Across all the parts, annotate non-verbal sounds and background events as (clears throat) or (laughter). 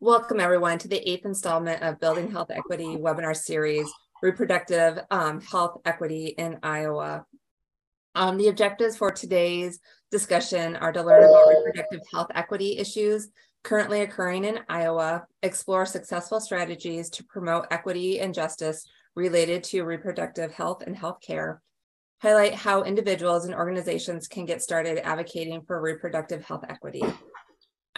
Welcome everyone to the eighth installment of Building Health Equity webinar series, Reproductive um, Health Equity in Iowa. Um, the objectives for today's discussion are to learn about reproductive health equity issues currently occurring in Iowa, explore successful strategies to promote equity and justice related to reproductive health and health care, highlight how individuals and organizations can get started advocating for reproductive health equity.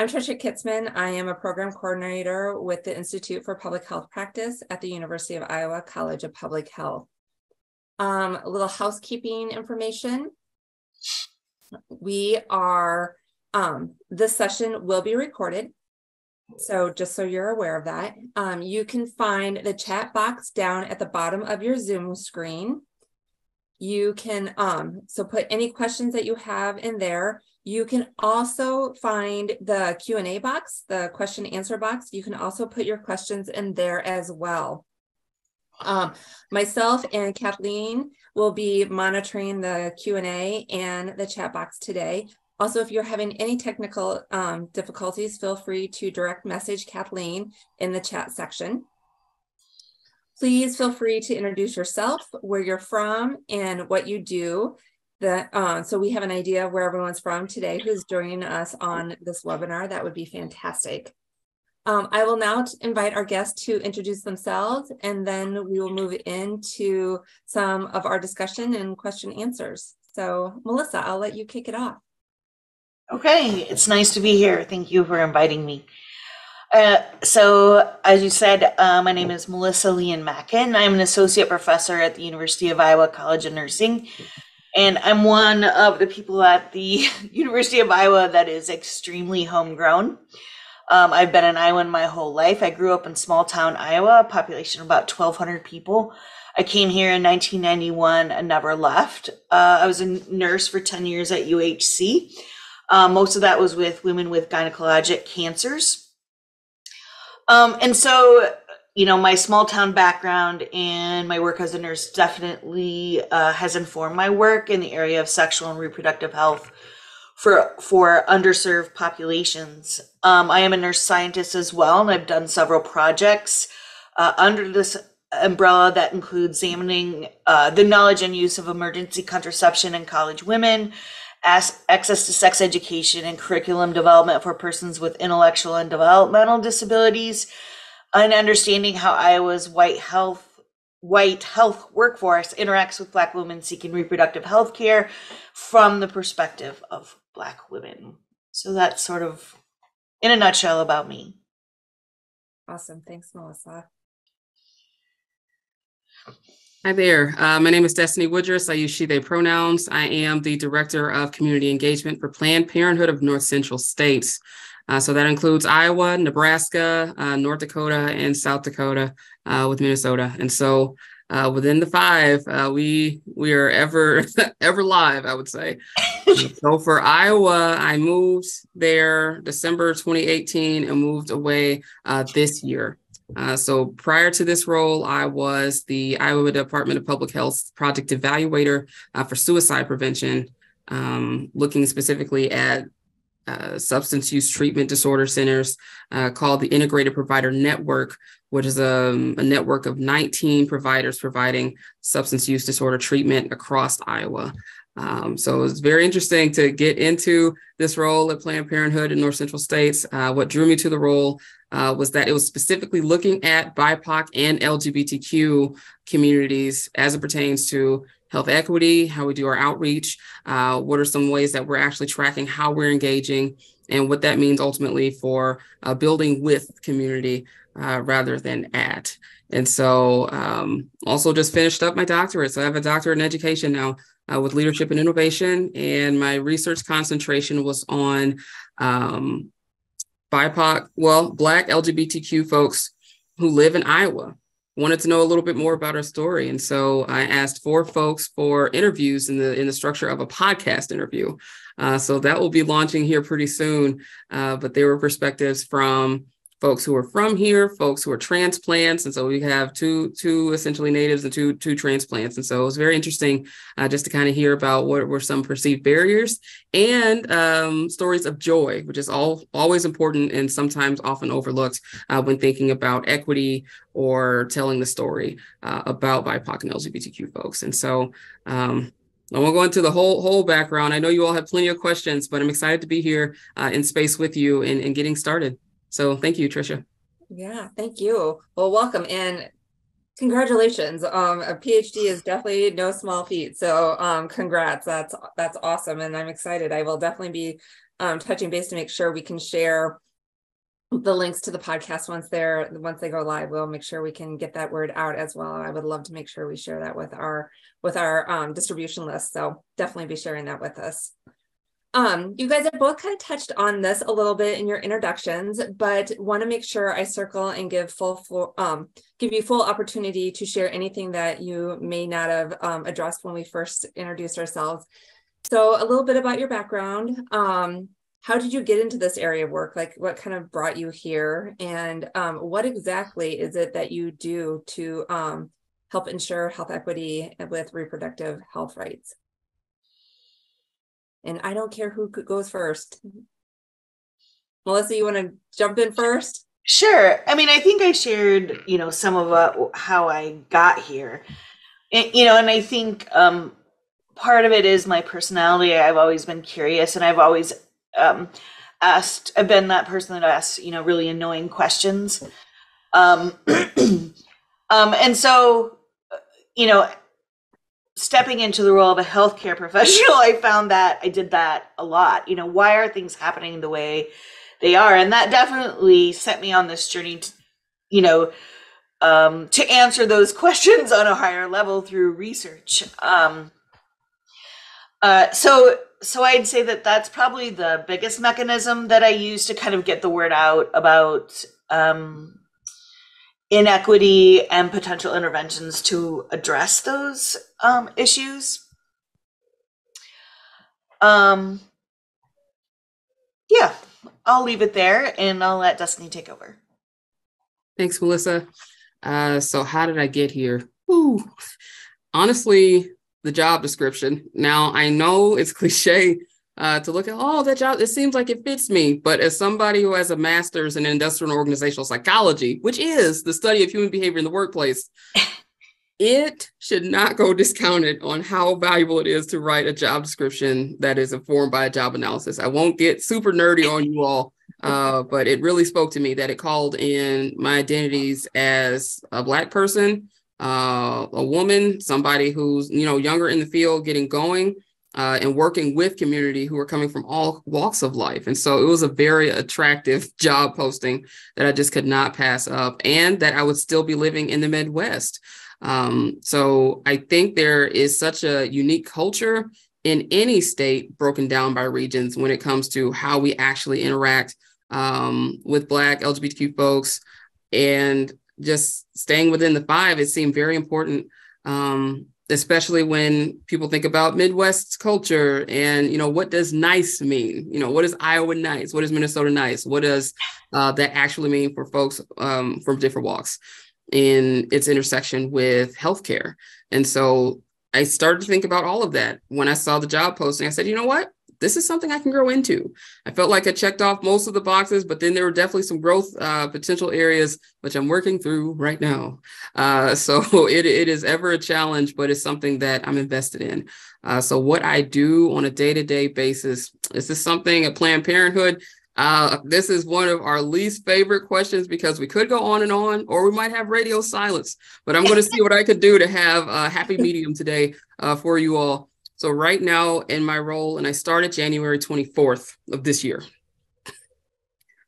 I'm Tricia Kitzman. I am a program coordinator with the Institute for Public Health Practice at the University of Iowa College of Public Health. Um, a little housekeeping information. We are, um, this session will be recorded. So just so you're aware of that, um, you can find the chat box down at the bottom of your Zoom screen. You can, um, so put any questions that you have in there. You can also find the Q&A box, the question answer box. You can also put your questions in there as well. Um, myself and Kathleen will be monitoring the Q&A and the chat box today. Also, if you're having any technical um, difficulties, feel free to direct message Kathleen in the chat section. Please feel free to introduce yourself, where you're from, and what you do. That uh, so we have an idea of where everyone's from today who's joining us on this webinar. That would be fantastic. Um, I will now invite our guests to introduce themselves, and then we will move into some of our discussion and question answers. So, Melissa, I'll let you kick it off. Okay, it's nice to be here. Thank you for inviting me. Uh, so, as you said, uh, my name is Melissa Lehan Mackin. I'm an associate professor at the University of Iowa College of Nursing, and I'm one of the people at the (laughs) University of Iowa that is extremely homegrown. Um, I've been in Iowa my whole life. I grew up in small town Iowa, population of about 1,200 people. I came here in 1991 and never left. Uh, I was a nurse for 10 years at UHC. Uh, most of that was with women with gynecologic cancers. Um, and so, you know, my small town background and my work as a nurse definitely uh, has informed my work in the area of sexual and reproductive health for for underserved populations. Um, I am a nurse scientist as well, and I've done several projects uh, under this umbrella that includes examining uh, the knowledge and use of emergency contraception in college women, as access to sex education and curriculum development for persons with intellectual and developmental disabilities, and understanding how Iowa's white health white health workforce interacts with black women seeking reproductive health care from the perspective of black women. So that's sort of in a nutshell about me. Awesome. Thanks, Melissa. Hi there. Uh, my name is Destinee Woodris. I use she, they pronouns. I am the Director of Community Engagement for Planned Parenthood of North Central States. Uh, so that includes Iowa, Nebraska, uh, North Dakota, and South Dakota uh, with Minnesota. And so uh, within the five, uh, we we are ever (laughs) ever live, I would say. (laughs) so for Iowa, I moved there December 2018 and moved away this year. Uh, so prior to this role, I was the Iowa Department of Public Health project evaluator uh, for suicide prevention, um, looking specifically at uh, substance use treatment disorder centers uh, called the Integrated Provider Network, which is a, um, a, network of 19 providers providing substance use disorder treatment across Iowa. Um, so it's very interesting to get into this role at Planned Parenthood in North Central States. Uh, what drew me to the role uh, was that it was specifically looking at BIPOC and LGBTQ communities as it pertains to health equity, how we do our outreach, uh, what are some ways that we're actually tracking how we're engaging, and what that means ultimately for uh, building with community uh, rather than at. And so, um, also just finished up my doctorate. So I have a doctorate in education now uh, with leadership and innovation, and my research concentration was on um, BIPOC, well, Black LGBTQ folks who live in Iowa wanted to know a little bit more about our story. And so I asked four folks for interviews in the in the structure of a podcast interview. Uh, so that will be launching here pretty soon. Uh, but there were perspectives from folks who are from here, folks who are transplants, and so we have two two essentially natives and two two transplants, and so it was very interesting uh, just to kind of hear about what were some perceived barriers and um, stories of joy, which is all always important and sometimes often overlooked uh, when thinking about equity or telling the story uh, about BIPOC and LGBTQ folks, and so. Um, I won't go into the whole whole background. I know you all have plenty of questions, but I'm excited to be here uh, in space with you and, and getting started. So thank you, Tricia. Yeah, thank you. Well, welcome and congratulations. Um, a PhD is definitely no small feat. So um, congrats. That's that's awesome, and I'm excited. I will definitely be um, touching base to make sure we can share the links to the podcast once they're once they go live we'll make sure we can get that word out as well i would love to make sure we share that with our with our um, distribution list so definitely be sharing that with us um, you guys have both kind of touched on this a little bit in your introductions, but want to make sure I circle and give full, um, give you full opportunity to share anything that you may not have um, addressed when we first introduced ourselves. So a little bit about your background. Um, how did you get into this area of work? Like what kind of brought you here? And um, what exactly is it that you do to um, help ensure health equity with reproductive health rights? And I don't care who goes first. Melissa, you want to jump in first? Sure. I mean, I think I shared, you know, some of uh, how I got here. And, you know, and I think um, part of it is my personality. I've always been curious and I've always um, asked, I've been that person that asks, you know, really annoying questions. Um, (clears throat) um, and so, you know, stepping into the role of a healthcare (laughs) professional, I found that I did that a lot. You know, why are things happening the way they are? And that definitely set me on this journey to, you know, um, to answer those (laughs) questions on a higher level through research. Um, uh, so, so I'd say that that's probably the biggest mechanism that I use to kind of get the word out about um, inequity and potential interventions to address those um, issues. Um, yeah, I'll leave it there and I'll let Destinee take over. Thanks, Melissa. Uh, so, how did I get here? Honestly, the job description. Now, I know it's (laughs) cliche uh, to look at, oh, that job, it seems like it fits me. But as somebody who has a master's in industrial and organizational psychology, which is the study of human behavior in the workplace, (laughs) it should not go discounted on how valuable it is to write a job description that is informed by a job analysis. I won't get super nerdy on you all, (laughs) uh, but it really spoke to me that it called in my identities as a Black person, uh, a woman, somebody who's you know younger in the field, getting going, uh, and working with community who are coming from all walks of life. And so it was a very attractive (laughs) job posting that I just could not pass up, and that I would still be living in the Midwest. Um, so I think there is such a unique culture in any state broken down by regions when it comes to how we actually interact um, with Black LGBTQ folks. And just staying within the five, it seemed very important um, especially when people think about Midwest culture and, you know, what does nice mean? You know, what is Iowa nice? What is Minnesota nice? What does uh, that actually mean for folks um, from different walks in its intersection with healthcare? And so I started to think about all of that when I saw the job posting. I said, you know what? This is something I can grow into. I felt like I checked off most of the boxes, but then there were definitely some growth uh, potential areas, which I'm working through right now. Uh, (laughs) so it, it is ever a challenge, but it's something that I'm invested in. Uh, so what I do on a day-to-day basis, is this something at Planned Parenthood? Uh, this is one of our least favorite questions because we could go on and on, or we might have radio silence. But I'm going to see what I could do to have a happy (laughs) medium today uh, for you all. So right now in my role, and I started January 24th of this year.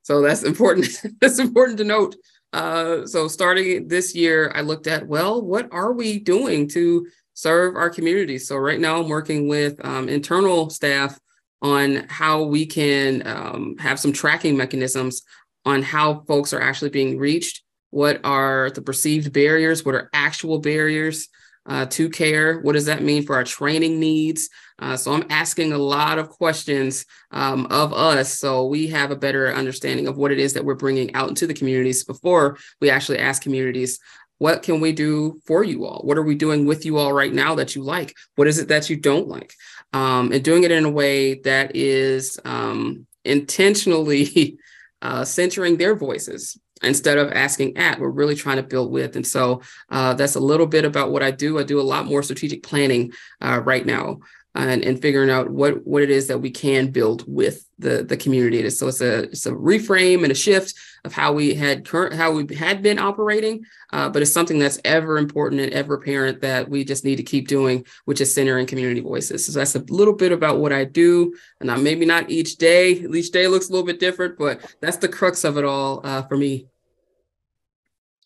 So that's important. (laughs) that's important to note. Uh, so starting this year, I looked at, well, what are we doing to serve our community? So right now I'm working with um, internal staff on how we can um, have some tracking mechanisms on how folks are actually being reached. What are the perceived barriers? What are actual barriers? Uh, to care? What does that mean for our training needs? Uh, so I'm asking a lot of questions um, of us so we have a better understanding of what it is that we're bringing out into the communities before we actually ask communities what can we do for you all? What are we doing with you all right now that you like? What is it that you don't like? Um, and doing it in a way that is um, intentionally (laughs) uh, centering their voices instead of asking at. We're really trying to build with. And so uh, that's a little bit about what I do. I do a lot more strategic planning uh, right now and, and figuring out what what it is that we can build with the the community. So it's a it's a reframe and a shift of how we had current how we had been operating, uh, but it's something that's ever important and ever apparent that we just need to keep doing, which is centering community voices. So that's a little bit about what I do, and now maybe not each day. Each day looks a little bit different, but that's the crux of it all uh, for me.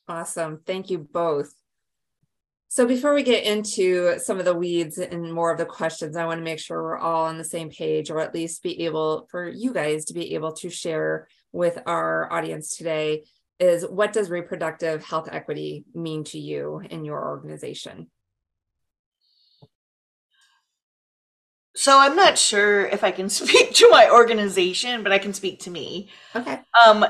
Awesome, thank you both. So before we get into some of the weeds and more of the questions, I want to make sure we're all on the same page, or at least be able for you guys to be able to share with our audience today is what does reproductive health equity mean to you in your organization? So I'm not sure if I can (laughs) speak to my organization, but I can speak to me. Okay. Um,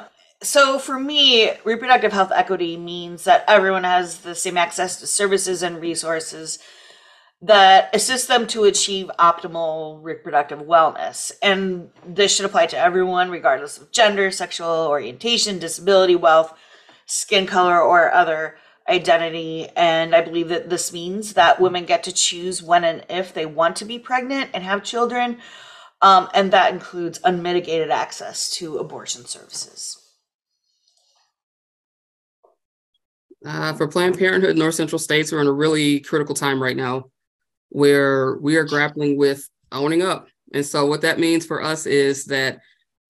so for me, reproductive health equity means that everyone has the same access to services and resources that assist them to achieve optimal reproductive wellness. And this should apply to everyone, regardless of gender, sexual orientation, disability, wealth, skin color, or other identity. And I believe that this means that women get to choose when and if they want to be pregnant and have children. Um, and that includes unmitigated access to abortion services. Uh, for Planned Parenthood North Central States, we're in a really critical time right now where we are grappling with owning up. And so, what that means for us is that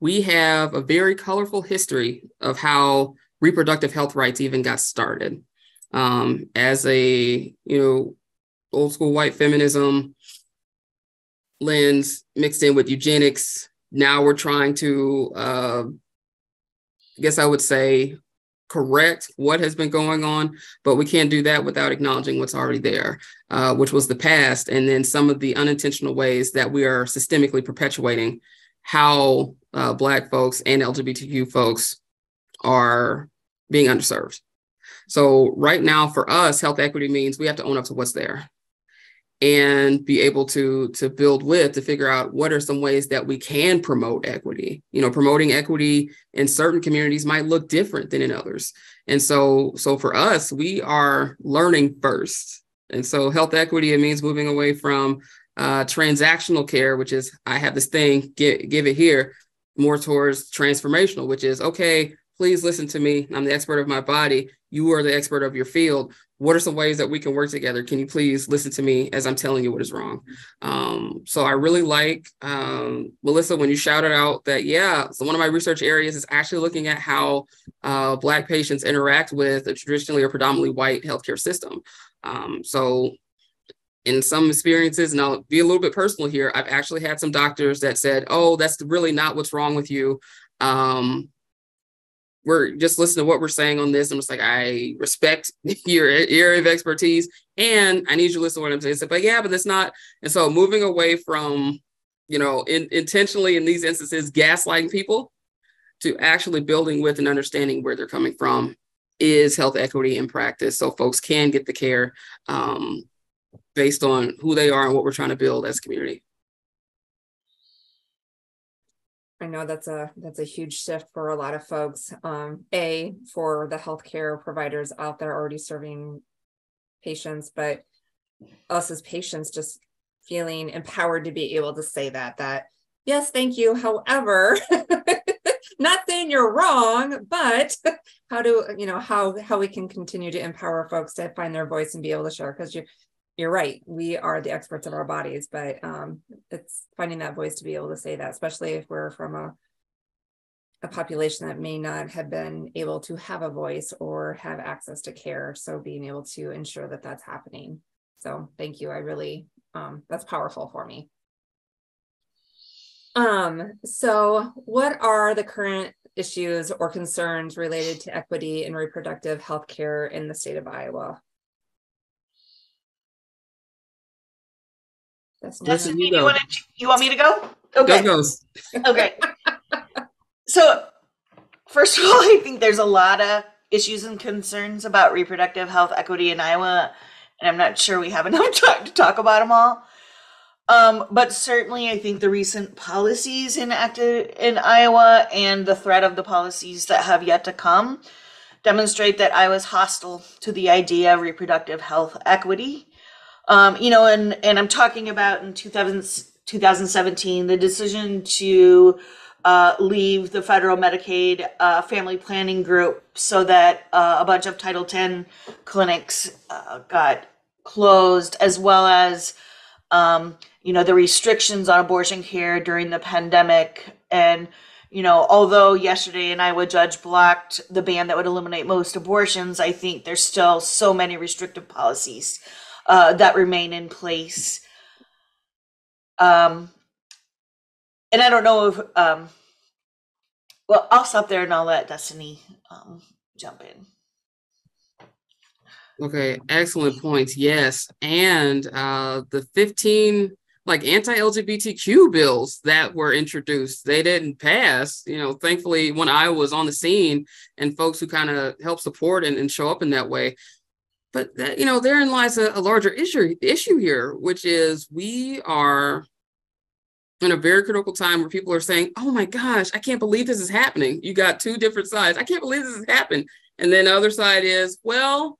we have a very colorful history of how reproductive health rights even got started. Um, as a, you know, old school white feminism lens mixed in with eugenics, now we're trying to, uh, I guess I would say, correct what has been going on, but we can't do that without acknowledging what's already there, uh, which was the past, and then some of the unintentional ways that we are systemically perpetuating how uh, Black folks and LGBTQ folks are being underserved. So, right now, for us, health equity means we have to own up to what's there and be able to to build with to figure out what are some ways that we can promote equity. You know promoting equity in certain communities might look different than in others. And so so for us we are learning first. And so health equity it means moving away from uh, transactional care which is i have this thing give, give it here more towards transformational which is okay please listen to me. I'm the expert of my body you are the expert of your field what are some ways that we can work together? Can you please listen to me as i'm telling you what is wrong? Um, so i really like um, melissa when you shouted out that yeah so one of my research areas is actually looking at how uh, black patients interact with a traditionally or predominantly white healthcare system. Um, so in some experiences and i'll be a little bit personal here i've actually had some doctors that said oh that's really not what's wrong with you. Um, we're just listening to what we're saying on this. I'm just like, I respect (laughs) your area of expertise and I need you to listen to what I'm saying. but yeah, but that's not. And so moving away from, you know, in, intentionally in these instances, gaslighting people to actually building with and understanding where they're coming from is health equity in practice. So folks can get the care um, based on who they are and what we're trying to build as community. I know that's a that's a huge shift for a lot of folks. Um, a for the healthcare providers out there already serving patients, but us as patients just feeling empowered to be able to say that that yes, thank you. However, (laughs) not saying you're wrong, but (laughs) how do you know how how we can continue to empower folks to find their voice and be able to share because you you're right. We are the experts of our bodies, but um, it's finding that voice to be able to say that, especially if we're from a a population that may not have been able to have a voice or have access to care. So being able to ensure that that's happening. So thank you. I really um, that's powerful for me. Um, so what are the current issues or concerns related to equity and reproductive health care in the state of Iowa? Destinee. Destinee, you you, want to, you want me to go? Go Okay. goes. (laughs) Okay. so, first of all, (laughs) I think there's a lot of issues and concerns about reproductive health equity in Iowa, and I'm not sure we have (laughs) enough time to talk about them all. Um, but certainly, I think the recent policies enacted in Iowa and the threat of the policies that have yet to come demonstrate that Iowa's hostile to the idea of reproductive health equity. Um, you know, and, and I'm talking about in 2000, 2017, the decision to uh, leave the federal Medicaid uh, family planning group so that uh, a bunch of Title X clinics uh, got closed, as well as, um, you know, the restrictions on abortion care during the pandemic. And, you know, although yesterday an Iowa judge blocked the ban that would eliminate most abortions, I think there's still so many restrictive policies uh, that remain in place. Um, and I don't know if, um, well, I'll stop there and I'll let Destinee um, jump in. Okay, excellent points. Yes. And uh, the 15 like anti-LGBTQ bills that were introduced, they didn't pass. You know, thankfully, when I was on the scene and folks who kind of help support and, and show up in that way. But that, you know, therein lies a, a larger issue issue here, which is we are in a very critical time where people are saying, "Oh my gosh, I can't believe this is happening." You got two different sides. I can't believe this has happened. And then the other side is, well,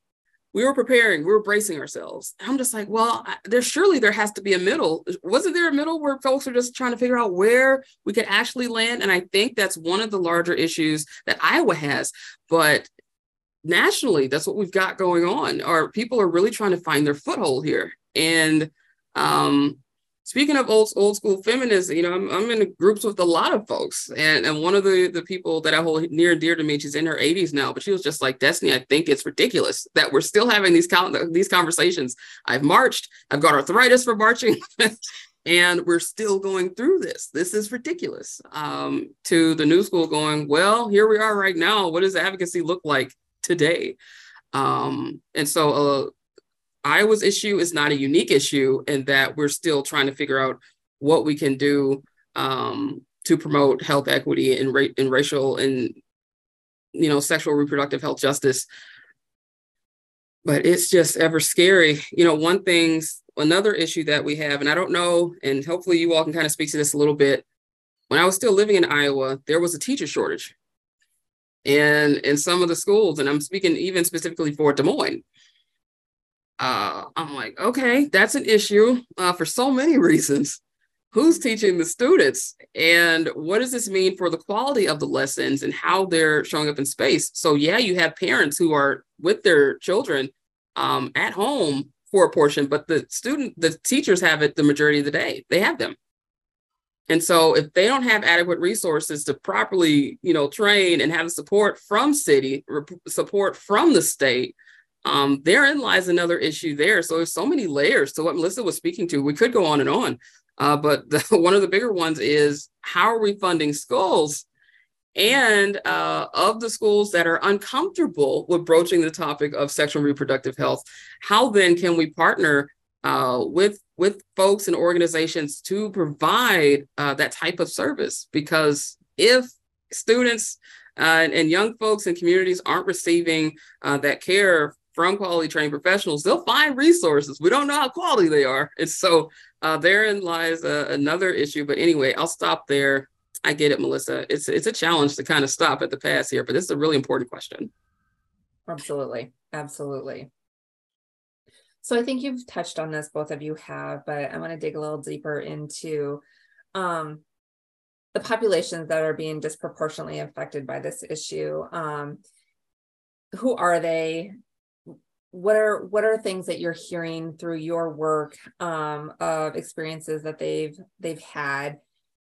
we were preparing, we were bracing ourselves. I'm just like, well, there surely there has to be a middle. Wasn't there a middle where folks are just trying to figure out where we could actually land? And I think that's one of the larger issues that Iowa has. But nationally, that's what we've got going on. Our people are really trying to find their foothold here. And um, speaking of old old school feminists, you know, I'm, I'm in groups with a lot of folks, and and one of the the people that I hold near and dear to me, she's in her 80s now, but she was just like Destinee. I think it's ridiculous that we're still having these con- these conversations. I've marched. I've got arthritis for marching. (laughs) And we're still going through this. This is ridiculous. Um, to the new school going, well, here we are right now. What does advocacy look like today? Um, and so uh, Iowa's issue is not a unique issue in that we're still trying to figure out what we can do um, to promote health equity and, ra- and racial and you know sexual reproductive health justice. But it's just ever scary. You know, one thing's another issue that we have, and I don't know, and hopefully you all can kind of speak to this a little bit. When I was still living in Iowa, there was a teacher shortage. And in some of the schools, and I'm speaking even specifically for Des Moines, uh, I'm like, okay, that's an issue uh, for so many (laughs) reasons. Who's teaching the students? And what does this mean for the quality of the lessons and how they're showing up in space? So, yeah, you have parents who are with their children um, at home for a portion, but the student, the teachers have it the majority of the day. They have them. And so if they don't have adequate resources to properly, you know, train and have support from city, support from the state, um, therein lies another issue there. So there's so many layers to what Melissa was speaking to. We could go on and on, uh, but the, (laughs) one of the bigger ones is how are we funding schools? And uh, of the schools that are uncomfortable with broaching the topic of sexual and reproductive health, how then can we partner uh, with with folks and organizations to provide uh, that type of service? Because if students uh, and, young folks and communities aren't receiving uh, that care from quality trained professionals, they'll find resources. We don't know how quality they are. And so uh, therein lies another issue. But anyway, I'll stop there. I get it, Melissa. It's it's a challenge to kind of stop at the pass here, but this is a really important question. Absolutely. Absolutely. So I think you've touched on this, both of you have, but I want to dig a little deeper into um, the populations that are being disproportionately affected by this issue. Um, who are they? What are what are things that you're hearing through your work um, of experiences that they've they've had?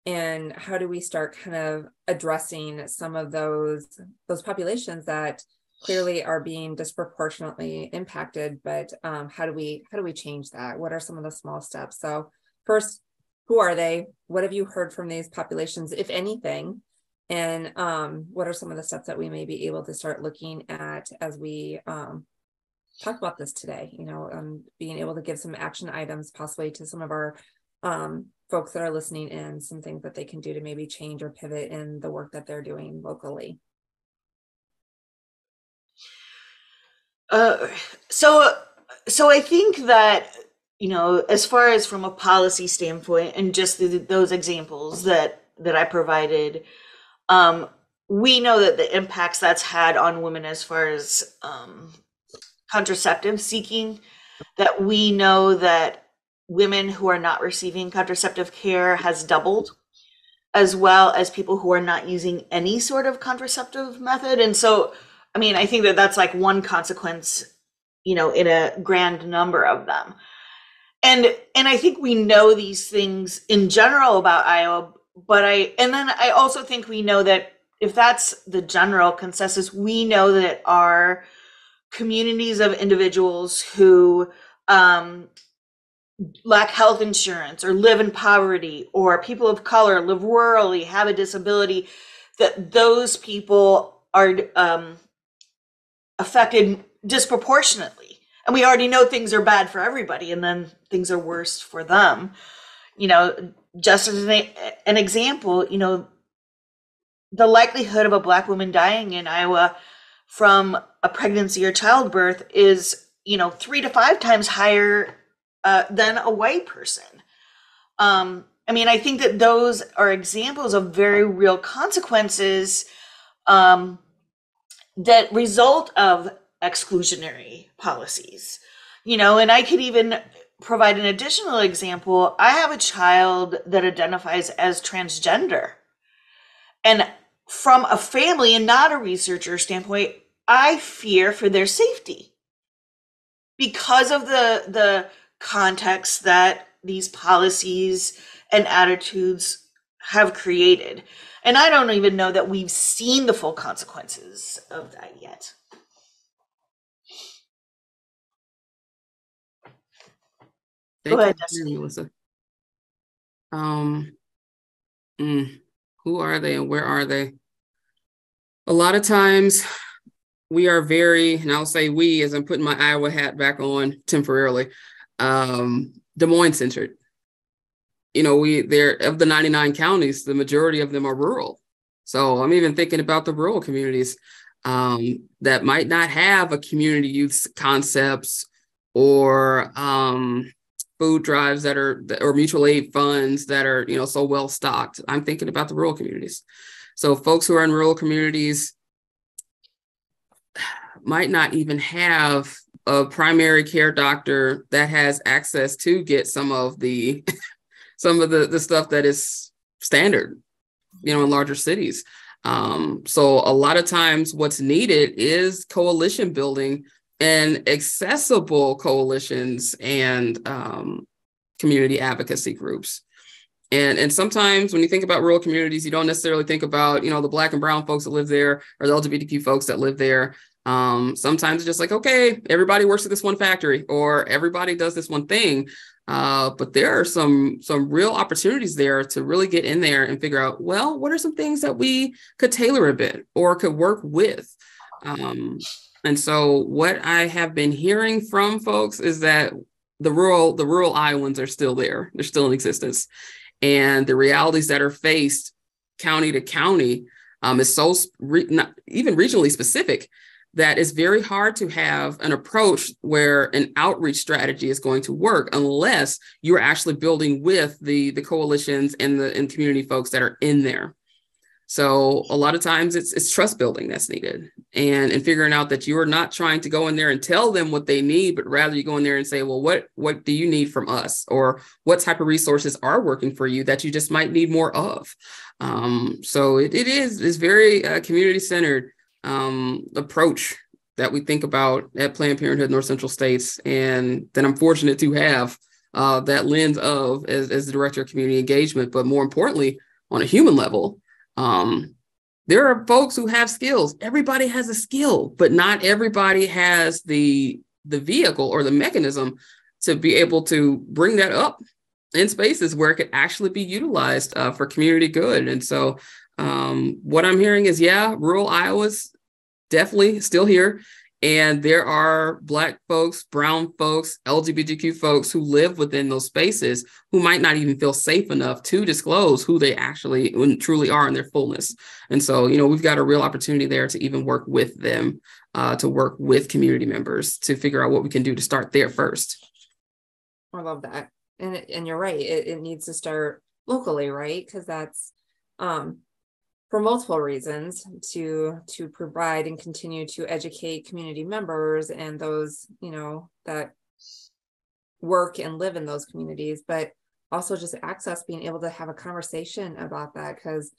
And how do we start kind of addressing some of those those populations that clearly are being disproportionately impacted but um, how do we how do we change that? What are some of the small steps? So first who are they? What have you heard from these populations if anything? And um, what are some of the steps that we may be able to start looking at as we um, talk about this today you know um, being able to give some action items possibly to some of our um, folks that are listening in some things that they can do to maybe change or pivot in the work that they're doing locally. Uh, so, so I think that you know, as far as from a policy standpoint, and just the, those examples that that I provided, um, we know that the impacts that's had on women as far as um, contraceptive seeking, that we know that women who are not receiving contraceptive care has doubled, as well as people who are not using any sort of contraceptive method. And so, I mean, I think that that's like one consequence, you know, in a grand number of them. And and I think we know these things in general about Iowa, but I and then I also think we know that if that's the general consensus, we know that our communities of individuals who um, lack health insurance or live in poverty or people of color live rurally have a disability that those people are um, affected disproportionately and we already know things are bad for everybody and then things are worse for them you know just as an, example you know the likelihood of a black woman dying in Iowa from a pregnancy or childbirth is, you know, three to five times higher uh, than a white person. Um, I mean, I think that those are examples of very real consequences um, that result of exclusionary policies. You know, and I could even provide an additional example. I have a child that identifies as transgender. And from a family and not a researcher standpoint, I fear for their safety because of the the context that these policies and attitudes have created. And I don't even know that we've seen the full consequences of that yet. Go ahead, Melissa. Um, mm, who are they and where are they? a lot of times we are very, and I'll say we as I'm putting my Iowa hat back on temporarily, um, Des Moines centered. You know, we there of the 99 counties, the majority of them are rural. So I'm even thinking about the rural communities um, that might not have a community youth concepts or um, food drives that are or mutual aid funds that are you know so well stocked. I'm thinking about the rural communities. So folks who are in rural communities might not even have a primary care doctor that has access to get some of the (laughs) some of the, the stuff that is standard, you know, in larger cities. Um, so a lot of times what's needed is coalition building and accessible coalitions and um, community advocacy groups. And, and sometimes when you think about rural communities, you don't necessarily think about, you know, the black and brown folks that live there or the LGBTQ folks that live there. Um, sometimes it's just like, okay, everybody works at this one factory or everybody does this one thing. Uh, but there are some some real opportunities there to really get in there and figure out, well, what are some things that we could tailor a bit or could work with? Um, and so what I have been hearing from folks is that the rural the rural Iowans are still there. They're still in existence and the realities that are faced county to county um, is so re- not even regionally specific that it's very hard to have an approach where an outreach strategy is going to work unless you're actually building with the the coalitions and the and community folks that are in there so a lot of times it's it's trust building that's needed and and figuring out that you're not trying to go in there and tell them what they need, but rather you go in there and say, well, what what do you need from us? Or what type of resources are working for you that you just might need more of? Um, so it, it is is very uh, community centered um, approach that we think about at Planned Parenthood North Central States, and that I'm fortunate to have uh, that lens of as, as the director of community engagement, but more importantly, on a human level, um, there are folks who have skills. Everybody has a skill, but not everybody has the the vehicle or the mechanism to be able to bring that up in spaces where it could actually be utilized uh, for community good. And so, um, what I'm hearing is, yeah, rural Iowa's definitely still here, And there are Black folks, Brown folks, LGBTQ folks who live within those spaces who might not even feel safe enough to disclose who they actually truly are in their fullness. And so, you know, we've got a real opportunity there to even work with them, uh, to work with community members to figure out what we can do to start there first. I love that. And, and you're right. It, it needs to start locally, right? Because that's um, for multiple reasons to to provide and continue to educate community members and those you know that work and live in those communities but also just access being able to have a conversation about that because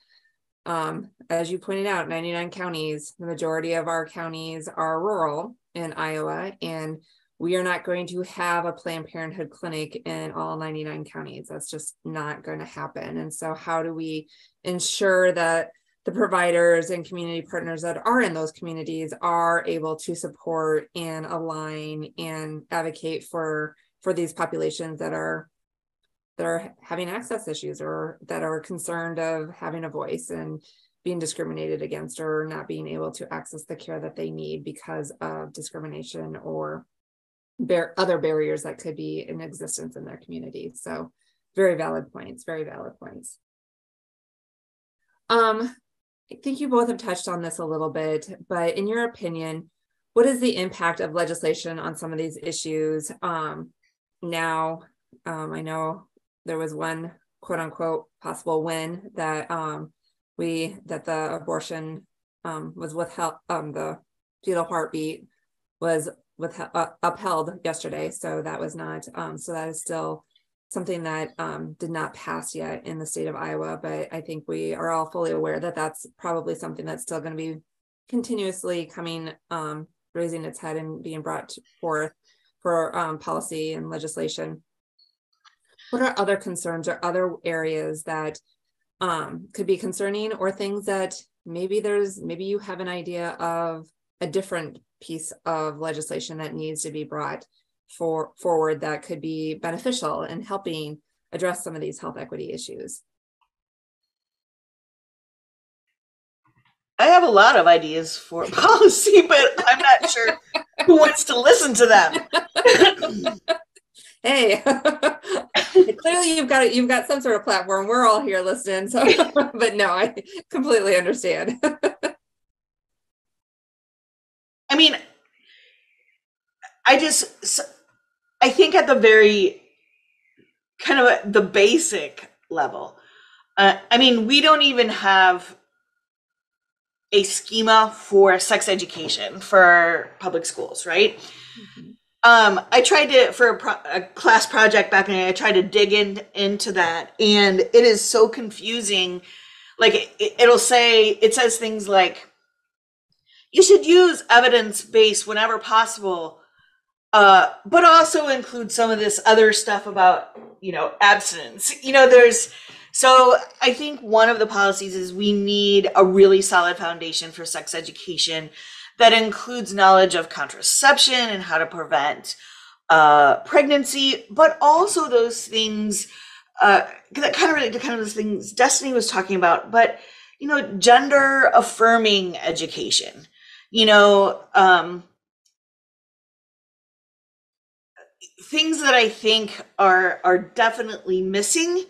um, as you pointed out 99 counties the majority of our counties are rural in iowa and we are not going to have a planned parenthood clinic in all 99 counties. That's just not going to happen. And so how do we ensure that the providers and community partners that are in those communities are able to support and align and advocate for for these populations that are that are having access issues or that are concerned of having a voice and being discriminated against or not being able to access the care that they need because of discrimination or bar- other barriers that could be in existence in their community. So very valid points very valid points. Um I think you both have touched on this a little bit, but in your opinion, what is the impact of legislation on some of these issues? Um, now, um, I know there was one quote unquote possible win that um, we that the abortion um, was withheld, um, the fetal heartbeat was with uh, upheld yesterday. So that was not, um, so that is still something that um, did not pass yet in the state of Iowa, but I think we are all fully aware that that's probably something that's still going to be continuously coming, um, raising its head and being brought forth for um, policy and legislation. What are other concerns or other areas that um, could be concerning or things that maybe there's, maybe you have an idea of a different piece of legislation that needs to be brought for forward that could be beneficial in helping address some of these health equity issues? I have a lot of ideas for (laughs) policy, but I'm not sure who wants to listen to them. (laughs) hey, (laughs) clearly you've got you've got some sort of platform. We're all here listening, so but no, I completely understand. I mean, I just I think at the very kind of the basic level, uh, I mean, we don't even have a schema for sex education for public schools, right? Mm-hmm. Um, I tried to for a, pro, a class project back in. I tried to dig in into that, and it is so confusing. Like it, it'll say, it says things like, "You should use evidence based whenever possible." Uh, but also include some of this other stuff about you know abstinence. You know, there's so I think one of the policies is we need a really solid foundation for sex education that includes knowledge of contraception and how to prevent uh, pregnancy, but also those things uh, that kind of to kind of those things Destinee was talking about, but you know, gender affirming education. You know, um, things that I think are are definitely missing.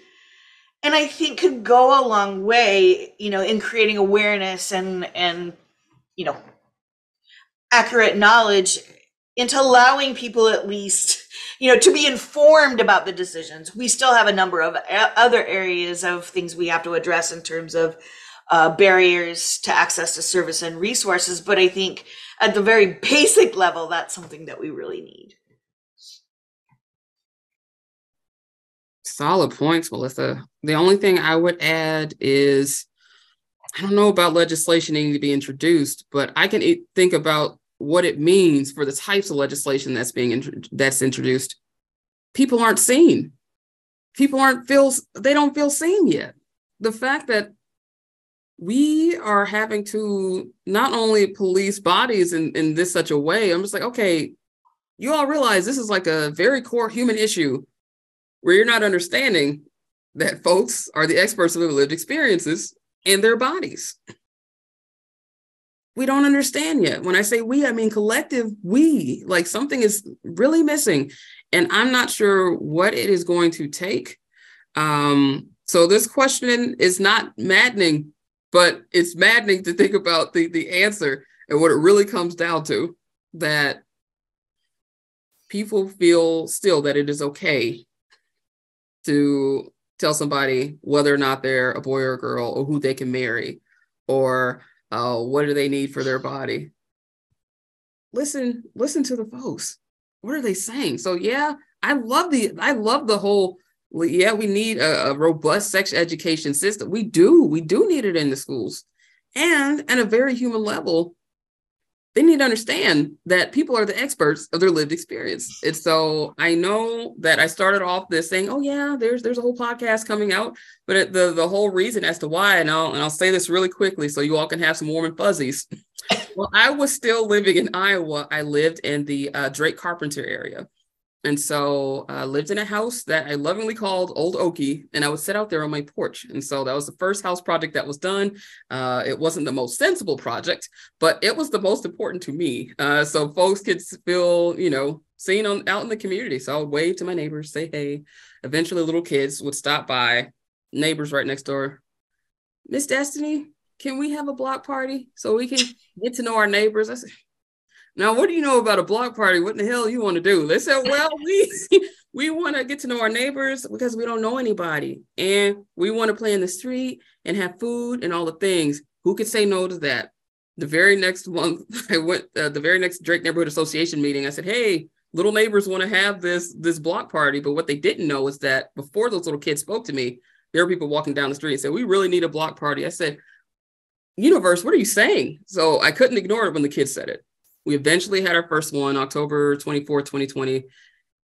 And I think could go a long way, you know, in creating awareness and and you know accurate knowledge into allowing people at least you know to be informed about the decisions. We still have a number of other areas of things we have to address in terms of uh, barriers to access to service and resources. But i think at the very (laughs) basic level that's something that we really need Solid points, Melissa. The only thing I would add is I don't know about legislation needing to be introduced, but I can think about what it means for the types of legislation that's being that's introduced. People aren't seen. People aren't feel they don't feel seen yet. The fact that we are having to not only police bodies in, in this such a way, I'm just like, okay, you all realize this is like a very core human issue where you're not understanding that folks are the experts of their lived experiences in their bodies. we don't understand yet. When I say we, I mean collective we, like something is really missing. And I'm not sure what it is going to take. Um, so this question is not maddening, but it's maddening to think about the, the answer and what it really comes down to that people feel still that it is okay to tell somebody whether or not they're a boy or a girl or who they can marry or uh, what do they need for their body. Listen listen to the folks. What are they saying? So yeah i love the i love the whole yeah we need a, a robust sex education system. We do we do need it in the schools and at a very human level they need to understand that people are the experts of their lived experience. And so I know that I started off this saying, "Oh yeah, there's there's a whole podcast coming out," but the the whole reason as to why, and I'll and I'll say this really quickly so you all can have some warm and fuzzies. (laughs) well, I was still living in Iowa. I lived in the uh, Drake Carpenter area, and so I uh, lived in a house that I lovingly called Old Okie, and I would sit out there on my porch. And so that was the first house project that was done. Uh, it wasn't the most sensible project, but it was the most important to me. Uh, so folks could feel, you know, seen on out in the community. So I would wave to my neighbors, say hey. Eventually, little kids would stop by, neighbors right next door. Miss Destinee, can we have a block party so we can get to know our neighbors? I said, now, what do you know about a block party? What in the hell you want to do? They said, well, (laughs) we we want to get to know our neighbors because we don't know anybody. And we want to play in the street and have food and all the things. Who could say no to that? The very next month, (laughs) I went uh, the very next Drake Neighborhood Association meeting. I said, hey, little neighbors want to have this this block party. But what they didn't know is that before those little kids spoke to me, there were people walking down the street and said, we really need a block party. I said, universe, what are you saying? So I couldn't ignore it when the kids said it we eventually had our first one October 24, 2020.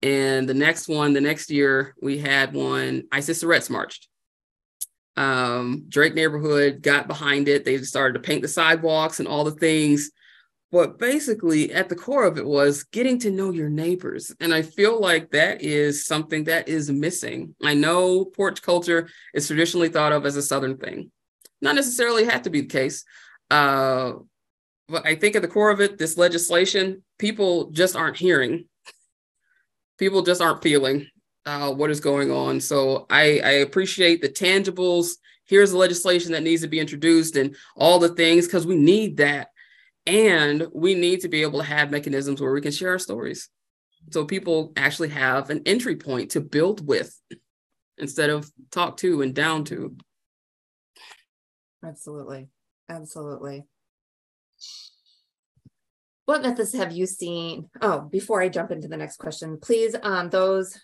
And the next one, the next year, we had one, ISIS Tourette's marched. Um, Drake neighborhood got behind it. They started to paint the sidewalks and all the things. But basically, at the core of it was getting to know your neighbors. And I feel like that is something that is missing. I know porch culture is traditionally thought of as a Southern thing. Not necessarily have to be the case. Uh, but I think at the core of it, this legislation, people just aren't hearing. People just aren't feeling uh, what is going on. So I, I appreciate the tangibles. Here's the legislation that needs to be introduced and all the things because we need that. And we need to be able to have mechanisms where we can share our stories. So people actually have an entry point to build with instead of talk to and down to. Absolutely. Absolutely. What methods have you seen? Oh, before I jump into the next question, please, um, those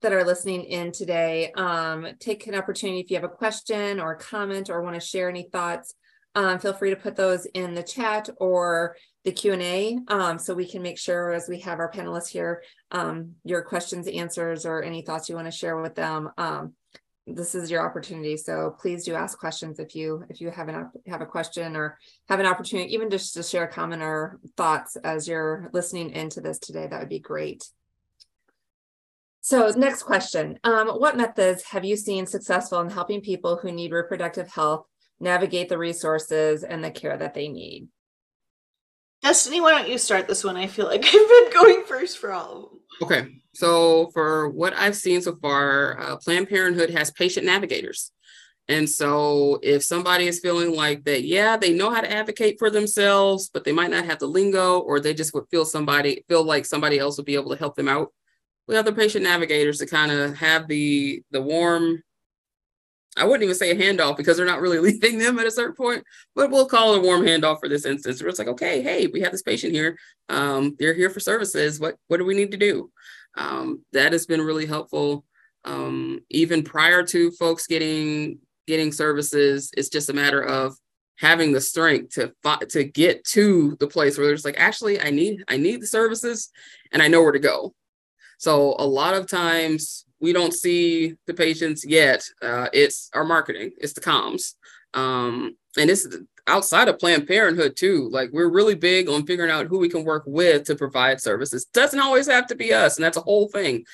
that are listening in today, um, take an opportunity if you have a question or a comment or want to share any thoughts, um, feel free to put those in the chat or the Q&A um, so we can make sure as we have our panelists here, um, your questions, answers, or any thoughts you want to share with them. This is your opportunity. So please do ask questions if you if you have an have a question or have an opportunity, even just to share a comment or thoughts as you're listening into this today. That would be great. So next question, um, what methods have you seen successful in helping people who need reproductive health navigate the resources and the care that they need? Destinee, why don't you start this one? I feel like (laughs) I've been going first for all of them. Okay. So, for what I've seen so far, uh, Planned Parenthood has patient navigators. And so, if somebody is feeling like that, yeah, they know how to advocate for themselves, but they might not have the lingo, or they just would feel somebody feel like somebody else would be able to help them out. We have the patient navigators to kind of have the the warm I wouldn't even say a handoff because they're not really (laughs) leaving them at a certain point, but we'll call it a warm handoff for this instance where it's like, okay, hey, we have this patient here. Um, they're here for services. What, what do we need to do? Um, that has been really helpful. Um, even prior to folks getting getting services, it's just a matter of having the strength to to get to the place where there's like, actually, I need I need the services and I know where to go. So a lot of times we don't see the patients yet. Uh, it's our marketing, it's the comms. Um, and it's outside of Planned Parenthood too. Like we're really big on figuring out who we can work with to provide services. Doesn't always have to be us, and that's a whole thing.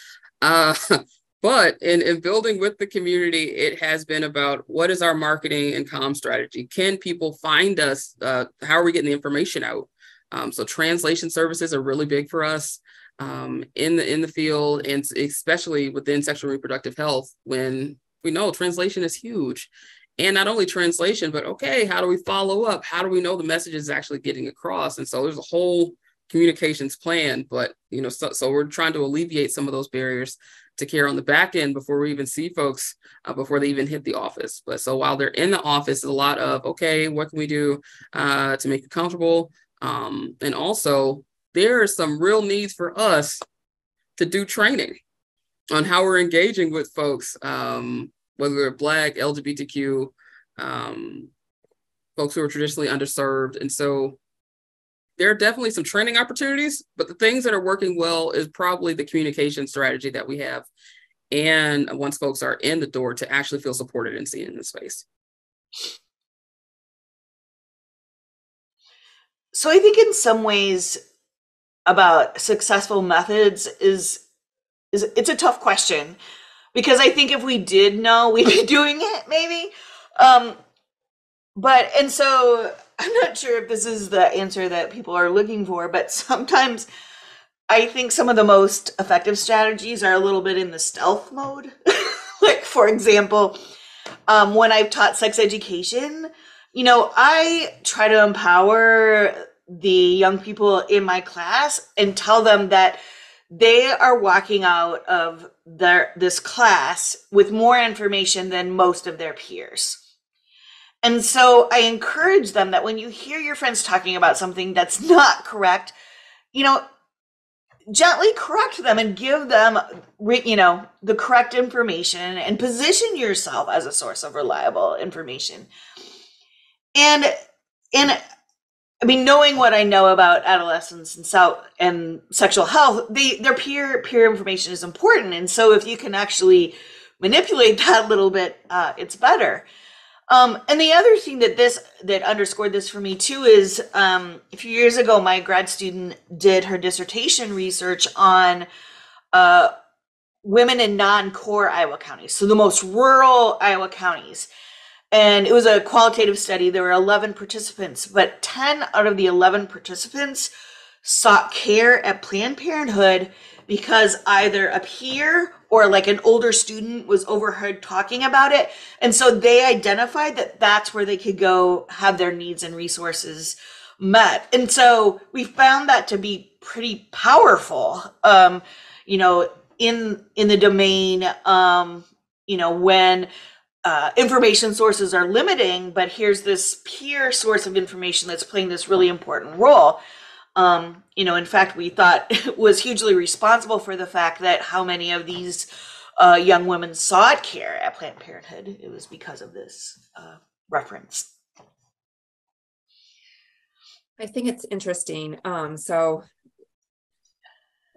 Uh, (laughs) but in, in building with the community, it has been about what is our marketing and com strategy? Can people find us? Uh, how are we getting the information out? Um, so translation services are really big for us um, in the in the field, and especially within sexual reproductive health, when we know translation is huge. And not only translation, but okay, how do we follow up? How do we know the message is actually getting across? And so there's a whole communications plan, but you know, so, so we're trying to alleviate some of those barriers to care on the back end before we even see folks uh, before they even hit the office. But so while they're in the office, a lot of okay, what can we do uh, to make it comfortable? Um, and also, there are some real needs for us to do training on how we're engaging with folks, um, whether they're Black, LGBTQ, um, folks who are traditionally underserved. And so there are definitely some training opportunities, but the things that are working well is probably the communication strategy that we have. And once folks are in the door to actually feel supported and seen in the space. So I think in some ways about successful methods is is it's a tough question because I think if we did know, we'd be (laughs) doing it maybe. Um, but and so I'm not sure if this is the answer that people are looking for, but sometimes I think some of the most effective strategies are a little bit in the stealth mode. (laughs) like, for example, um, when I've taught sex education, you know, I try to empower the young people in my class and tell them that they are walking out of their this class with more information than most of their peers. And so I encourage them that when you hear your friends talking about something that's not correct, you know, gently correct them and give them you know the correct information and position yourself as a source of reliable information and and i mean knowing what i know about adolescence and and sexual health the their peer peer information is important and so if you can actually manipulate (laughs) that a little bit uh, it's better um, and the other thing that this that underscored this for me too is um, a few years ago, my grad student did her dissertation research on uh, women in non-core Iowa counties, so the most rural Iowa counties. And it was a qualitative study. There were 11 participants, but 10 out of the 11 participants sought care at Planned Parenthood because either a peer or like an older student was overheard talking about it. And so they identified that that's where they could go have their needs and resources met. And so we found that to be pretty powerful. Um, you know, in in the domain um, you know, when uh, information sources are limiting, but here's this peer source of information that's playing this really important role um, you know, in fact, we thought (laughs) it was hugely responsible for the fact that how many of these uh, young women sought care at Planned Parenthood. It was because of this uh, reference. I think it's interesting. Um, so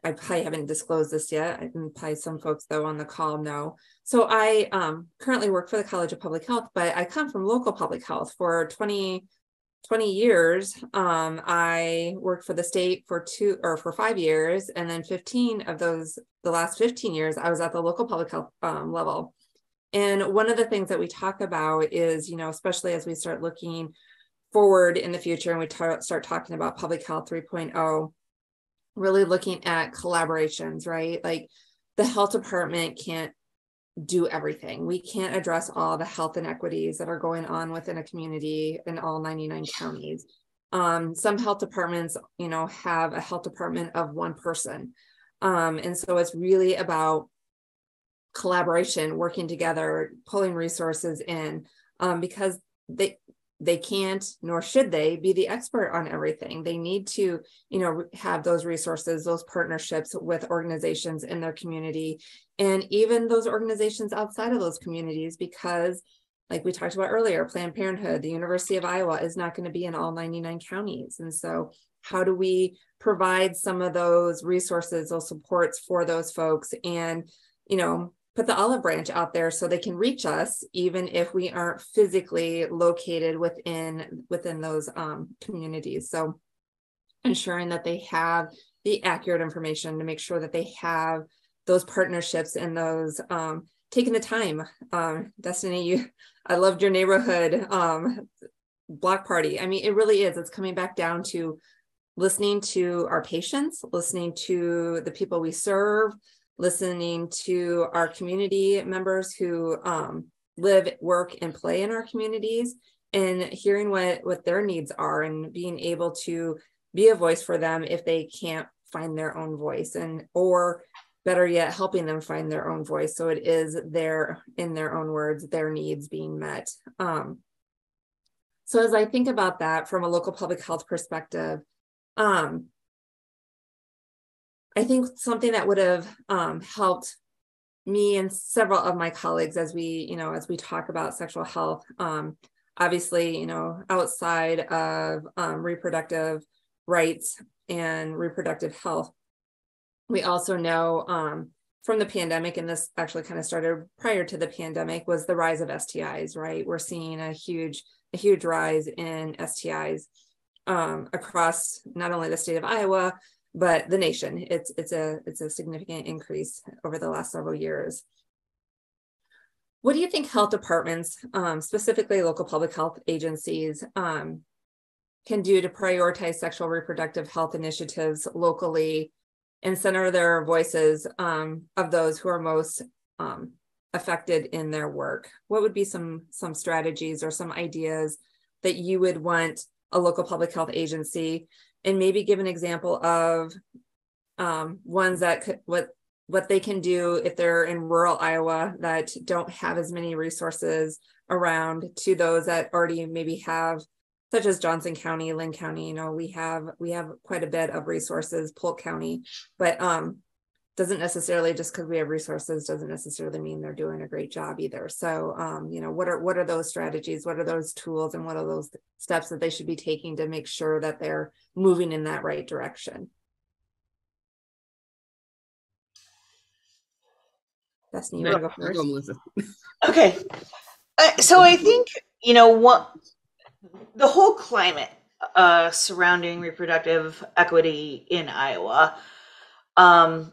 I probably haven't disclosed this yet. I probably some folks though on the call know. So I um, currently work for the College of Public Health, but I come from local public health for 20 20 years. Um, i worked for the state for two or for five years and then 15 of those the last 15 years i was at the local public health um, level. And one of the things that we talk about is you know especially as we start looking forward in the future and we start talking about public health 3.0 really looking at collaborations right? Like the health department can't do everything. We can't address all the health inequities that are going on within a community in all 99 counties. Um, some health departments, you know, have a health department of one person. Um, and so it's really about collaboration, working together, pulling resources in, um, because they they can't nor should they be the expert on everything. They need to you know have those resources those partnerships with organizations in their community and even those organizations outside of those communities because like we talked about earlier planned parenthood the university of iowa is not going to be in all 99 counties. And so how do we provide some of those resources those supports for those folks? And you know put the olive branch out there so they can reach us even if we aren't physically located within within those um, communities so ensuring that they have the accurate information to make sure that they have those partnerships and those um, taking the time. Um, Destinee, you, I loved your neighborhood um, block party. I mean, it really is. It's coming back down to listening to our patients, listening to the people we serve, listening to our community members who um, live, work, and play in our communities, and hearing what what their needs are, and being able to be a voice for them if they can't find their own voice, and or better yet, helping them find their own voice. So it is their, in their own words, their needs being met. Um, so as I think about that from a local public health perspective, um, I think something that would have um, helped me and several of my colleagues as we, you know, as we talk about sexual health, um, obviously, you know, outside of um, reproductive rights and reproductive health, we also know um, from the pandemic, and this actually kind of started prior to the pandemic, was the rise of STIs. Right, we're seeing a huge, a huge rise in STIs um, across not only the state of Iowa but the nation. It's it's a it's a significant increase over the last several years. What do you think health departments, um, specifically local public health agencies, um, can do to prioritize sexual reproductive health initiatives locally and center their voices um, of those who are most um, affected in their work. What would be some some strategies or some ideas that you would want a local public health agency, and maybe give an example of um, ones that could what what they can do if they're in rural Iowa that don't have as many resources around to those that already maybe have such as Johnson County, Linn County, you know, we have we have quite a bit of resources, Polk County, but um doesn't necessarily just because we have resources doesn't necessarily mean they're doing a great job either. So um, you know, what are what are those strategies? What are those tools and what are those steps that they should be taking to make sure that they're moving in that right direction? Destinee, you want to go first? Go, Okay. Uh, so I think, you know, what the whole climate uh, surrounding reproductive equity in Iowa, um,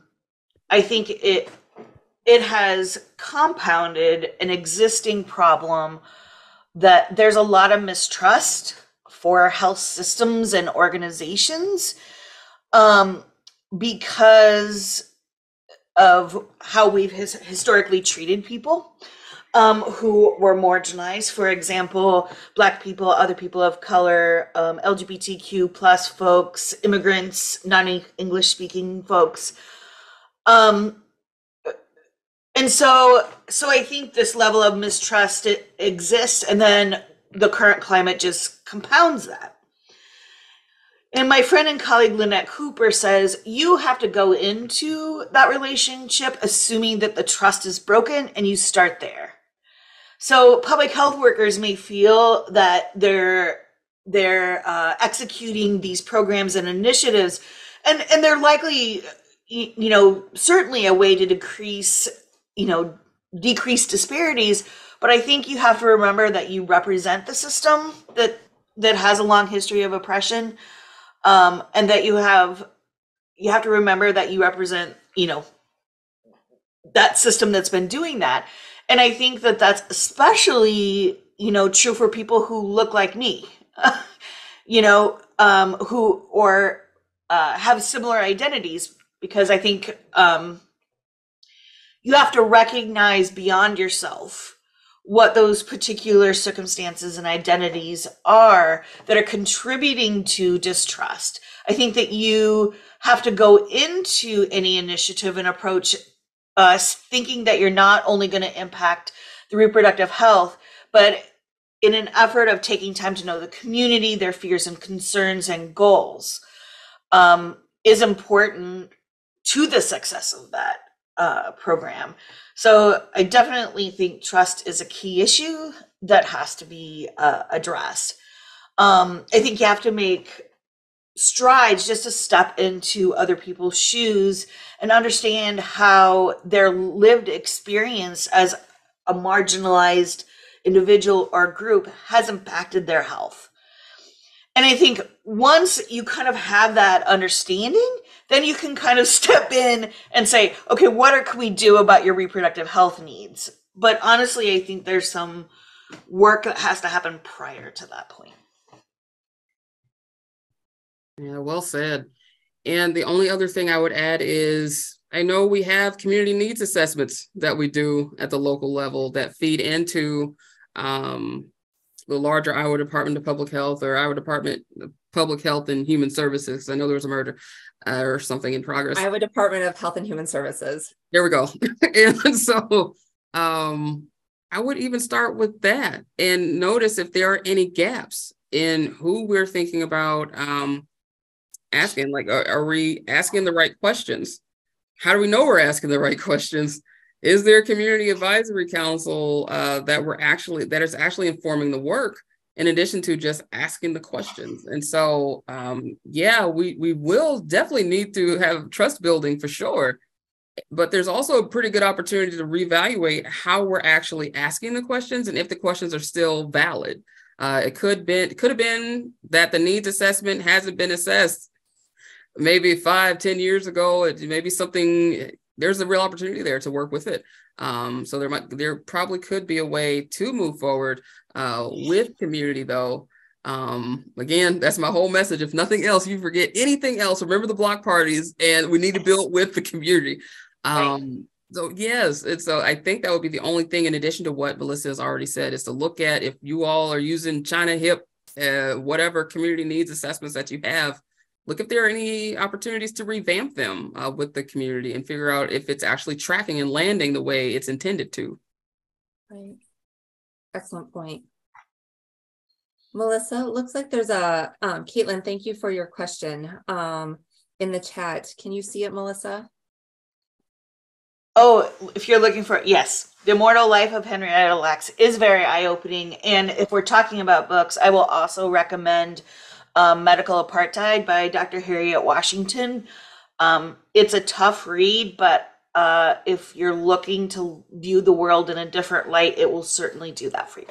I think it it has compounded an existing problem that there's a lot of mistrust for health systems and organizations um, because of how we've his- historically treated people um, who were marginalized. For example, Black people, other people of color, um, LGBTQ plus folks, immigrants, non-English speaking folks. Um, and so, so I think this level of mistrust exists, and then the current climate just compounds that. And my friend and colleague Lynette Cooper says you have to go into that relationship assuming that the trust is broken and you start there. So public health workers may feel that they're they're uh, executing these programs and initiatives, and and they're likely, you know, certainly a way to decrease, you know, decrease disparities. But I think you have to remember that you represent the system that that has a long history of oppression, um, and that you have you have to remember that you represent, you know, that system that's been doing that and I think that that's especially, you know, true for people who look like me, (laughs) you know, um, who or uh, have similar identities, because I think um, you have to recognize beyond yourself what those particular circumstances and identities are that are contributing to distrust. I think that you have to go into any initiative and approach us thinking that you're not only going to impact the reproductive health, but in an effort of taking time to know the community, their fears and concerns and goals, um, is important to the success of that uh, program. So I definitely think trust is a key issue that has to be uh, addressed. Um, I think you have to make strides just to step into other people's shoes and understand how their lived experience as a marginalized individual or group has impacted their health. And I think once you kind of have that understanding, then you can kind of step in and say, okay, what are, can we do about your reproductive health needs? But honestly, I think there's some work that has to happen prior to that point. Yeah, well said. And the only other thing I would add is I know we have community needs assessments that we do at the local level that feed into um, the larger Iowa Department of Public Health or Iowa Department Public Health and Human Services. I know there was a murder uh, or something in progress. Iowa Department of Health and Human Services. There we go. (laughs) and so um, I would even start with that and notice if there are any gaps in who we're thinking about um, asking. Like, are, are we asking the right questions? How do we know we're asking the right questions? Is there a community advisory council uh, that we're actually that is actually informing the work in addition to just asking the questions? And so, um, yeah, we we will definitely need to have trust building for sure. But there's also a pretty good opportunity to reevaluate how we're actually asking the questions and if the questions are still valid. Uh, it could been it could have been that the needs assessment hasn't been assessed maybe five, ten years ago. It maybe something there's a real opportunity there to work with it. Um, so there might there probably could be a way to move forward uh, with community though. Um, again, that's my whole message. If nothing else, you forget anything else, remember the block parties, and we need to build with the community. Um, so yes, it's so I think that would be the only thing in addition to what Melissa has already said is to look at if you all are using CHNA HIP, uh, whatever community needs assessments that you have, look if there are any opportunities to revamp them uh, with the community and figure out if it's actually tracking and landing the way it's intended to. Right. Excellent point. Melissa, looks like there's a, um, Caitlin, thank you for your question um, in the chat. Can you see it, Melissa? Oh, if you're looking for, yes, The Immortal Life of Henrietta Lacks is very eye opening. And if we're talking about books, I will also recommend um, Medical Apartheid by Dr. Harriet Washington. Um, it's a tough read, but uh, if you're looking to view the world in a different light, it will certainly do that for you.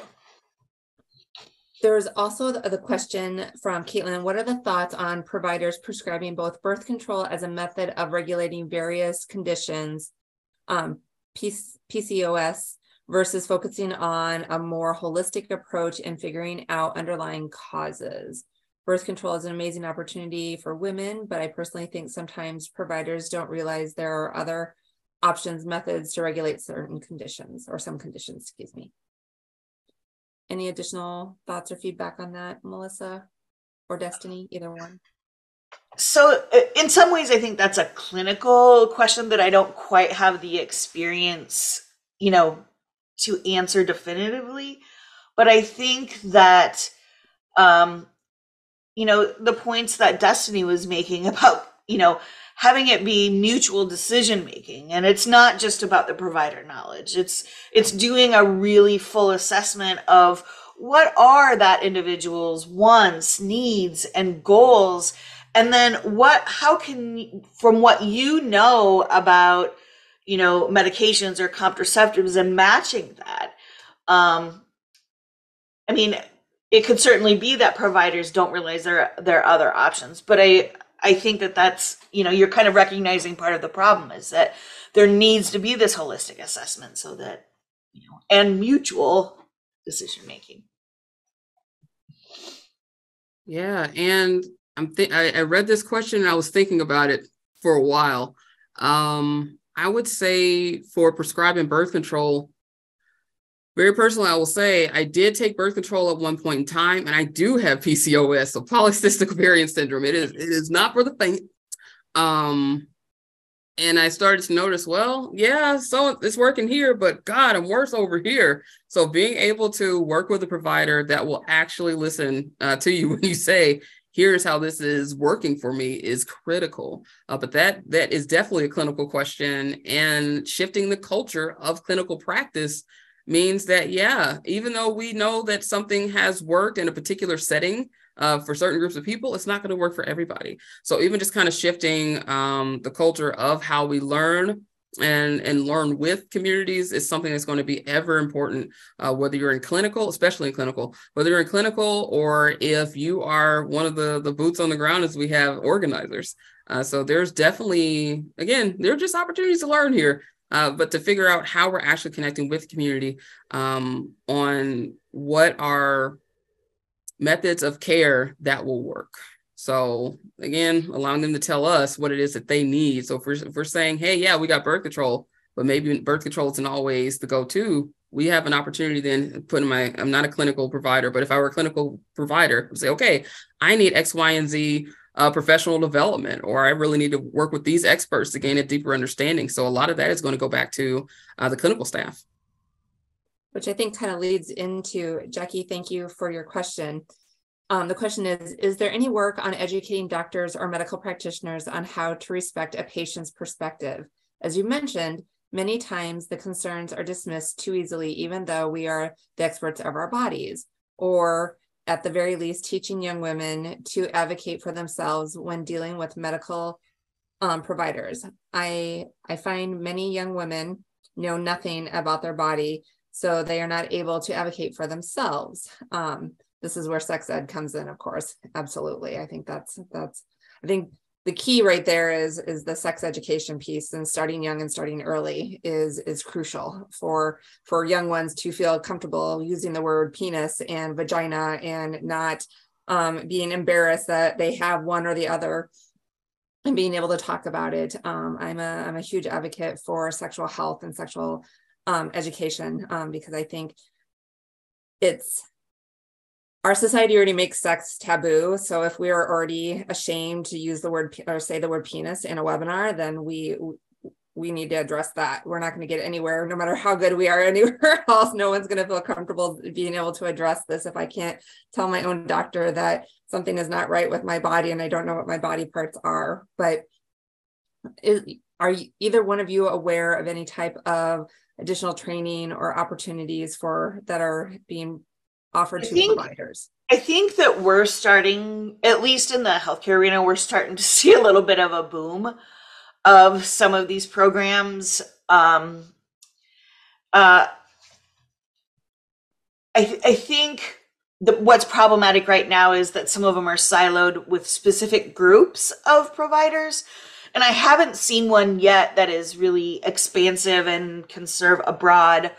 There's also the, question from Caitlin. What are the thoughts on providers prescribing both birth control as a method of regulating various conditions, um, PCOS, versus focusing on a more holistic approach and figuring out underlying causes? birth control is an amazing opportunity for women, but I personally think sometimes providers don't realize there are other options, methods to regulate certain conditions or some conditions, excuse me. Any additional thoughts or feedback on that, Melissa or Destinee, either one? So, uh, in some ways, I think that's a clinical question that I don't quite have the experience, you know, to answer definitively. But I think that um, you know, the points that Destinee was making (laughs) about, you know, having it be mutual decision making and it's not just about the provider knowledge. It's it's doing a really full assessment of what are that individual's wants needs and goals? And then what how can from what you know about you know medications or contraceptives and matching that um i mean it could certainly be that providers don't realize there there are other options. But i i think that that's you know you're kind of recognizing part of the problem is that there needs to be this holistic assessment so that you know and mutual decision making yeah and i'm th- I, I read this question and i was thinking about it for a while. Um i would say for prescribing birth control very personally, I will say I did take birth control at one point in time, and I do have PCOS, so polycystic (laughs) ovarian syndrome. It is it is not for the faint. Um, and I started to notice, well, yeah, so it's working here, but God, I'm worse over here. So being able to work with a provider that will actually listen uh, to you (laughs) when you say, "Here's how this is working for me," is critical. Uh, but that that is definitely a clinical question, and shifting the culture of clinical practice means that, yeah, even though we know that something has worked in a particular setting uh, for certain groups of people, it's not going to work for everybody. So even just kind of shifting um, the culture of how we learn and and learn with communities is something that's going to be ever important uh, whether you're in clinical especially in clinical whether you're in clinical or if you are one of the the boots on the ground as we have organizers Uh, so there's definitely, again, there are just opportunities to learn here, uh, but to figure out how we're actually connecting with community um, on what are methods of care that will work. So again, allowing them to tell us what it is that they need. So if we're, if we're saying, hey, yeah, we got birth control, but maybe birth control isn't always the go-to, we have an opportunity then put in my, I'm not a clinical provider, but if I were a clinical provider, say, okay, I need X, Y, and Z uh, professional development, or I really need to work with these experts to gain a deeper understanding. So a lot of that is going to go back to uh, the clinical staff. Which I think kind of leads into Jackie. Thank you for your question. Um, the question is Is there any work on educating doctors or medical practitioners on how to respect a patient's perspective? As you mentioned, many times the concerns are dismissed too easily, even though we are the experts of our bodies. Or at the very least, teaching young women to advocate for themselves when dealing with medical um, providers. I I find many young women know nothing about their body, so they are not able to advocate for themselves. Um, this is where sex ed comes in, of course. Absolutely, I think that's that's. I think the key right there is is the sex education piece and starting young and starting early is is crucial for for young ones to feel comfortable using the word penis and vagina and not um, being embarrassed that they have one or the other and being able to talk about it. Um, i'm a i'm a huge advocate for sexual health and sexual um, education um, because i think it's our society already makes sex taboo. So if we are already ashamed to use the word or say the word penis in a webinar, then we we need to address that. We're not going to get anywhere, no matter how good we are (laughs) anywhere else. No one's going to feel comfortable being able to address this if I can't tell my own doctor that something is not right with my body and I don't know what my body parts are. But is, are either one of you aware of any type of additional training or opportunities for that are being offered I to think, providers? I think that we're starting, at least in the healthcare arena, we're starting to (laughs) see a little bit of a boom of some of these programs. Um, uh, I, I think the, what's problematic right now is that some of them are siloed with specific groups of providers. And I haven't seen one yet that is really expansive and can serve a broad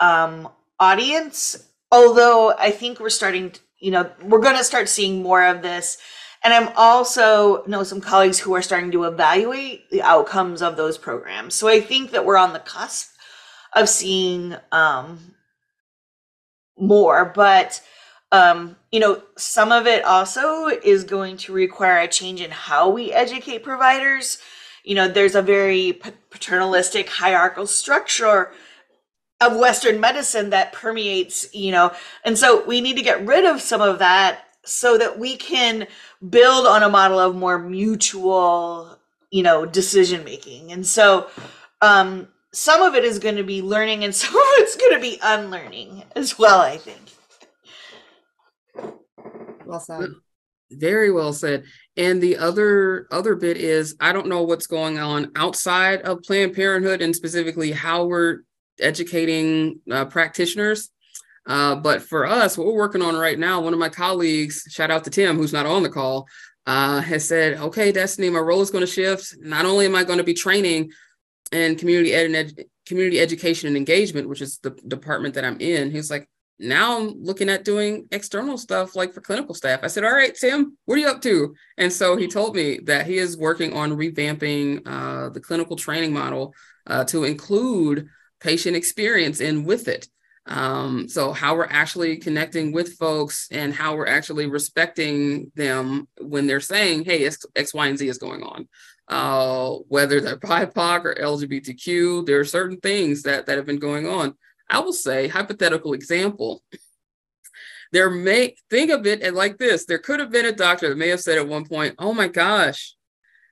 um, audience although I think we're starting, to, you know, we're going to start seeing more of this. And I'm also know some colleagues who are starting to evaluate the outcomes of those programs. So I think that we're on the cusp of seeing um, more, but um, you know, some of it also is going to require a change in how we educate providers. You know, there's a very paternalistic hierarchical structure of Western medicine that permeates, you know, and so we need to get rid of some of that so that we can build on a model of more mutual, you know, decision making. And so, um, some of it is going to be learning and (laughs) some of it's going to be unlearning as well, I think. Well said. Very well said. And the other other bit is I don't know what's going on outside of Planned Parenthood and specifically how we're educating uh, practitioners. Uh, but for us, what we're working on right now, one of my colleagues, shout out to Tim, who's not on the call, uh, has said, okay, Destinee, my role is going to shift. Not only am I going to be training in community ed and ed- community education and engagement, which is the department that I'm in, he's like, now I'm looking at doing external stuff like for clinical staff. I said, all right, Tim, what are you up to? And so he told me that he is working on revamping uh, the clinical training model uh, to include patient experience in with it. Um, so how we're actually connecting with folks and how we're actually respecting them when they're saying, hey, X, X Y, and Z is going on. Uh, whether they're BIPOC or LGBTQ, there are certain things that, that have been going on. I will say, hypothetical example, there may think of it like this. There could have been a doctor that may have said at one point, oh my gosh,